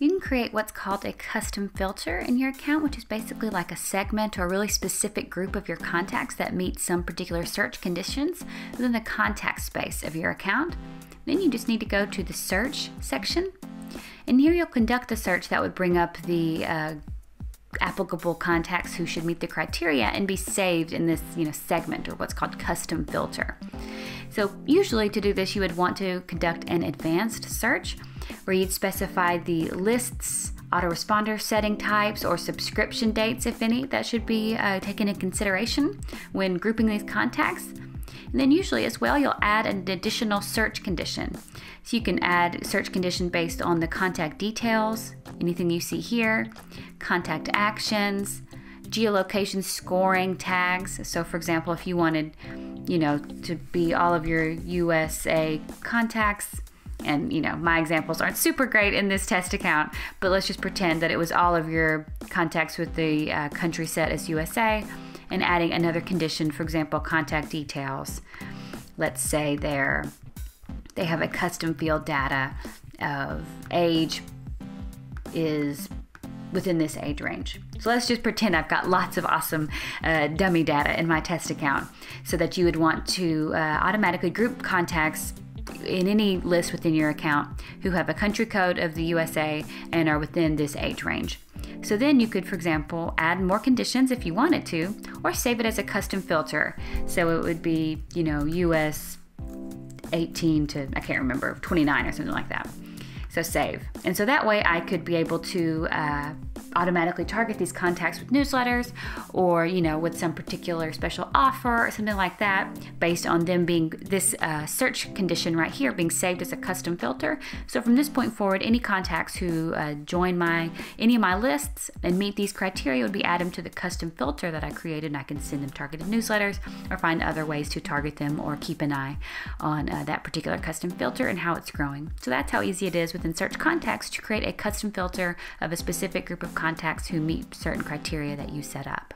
You can create what's called a custom filter in your account, which is basically like a segment or a really specific group of your contacts that meet some particular search conditions within the contact space of your account. Then you just need to go to the search section, and here you'll conduct a search that would bring up the uh, applicable contacts who should meet the criteria and be saved in this you know segment or what's called custom filter. So usually to do this you would want to conduct an advanced search where you'd specify the lists, autoresponder setting types, or subscription dates, if any, that should be uh, taken into consideration when grouping these contacts. And then usually as well, you'll add an additional search condition. So you can add search condition based on the contact details, anything you see here, contact actions, geolocation scoring tags. So for example, if you wanted, you know, to be all of your USA contacts. And you know my examples aren't super great in this test account but let's just pretend that it was all of your contacts with the uh, country set as usa and adding another condition for example contact details. Let's say they're they have a custom field data of age is within this age range. So let's just pretend I've got lots of awesome uh, dummy data in my test account so that you would want to uh, automatically group contacts in any list within your account who have a country code of the USA and are within this age range. So then you could, for example, add more conditions if you wanted to, or save it as a custom filter. So it would be, you know, US 18 to, I can't remember, 29 or something like that. So save. And so that way I could be able to uh, automatically target these contacts with newsletters or, you know, with some particular special offer or something like that based on them being this uh, search condition right here being saved as a custom filter. So from this point forward, any contacts who uh, join my any of my lists and meet these criteria would be added to the custom filter that I created and I can send them targeted newsletters or find other ways to target them or keep an eye on uh, that particular custom filter and how it's growing. So that's how easy it is within Search Contacts to create a custom filter of a specific group of contacts who meet certain criteria that you set up.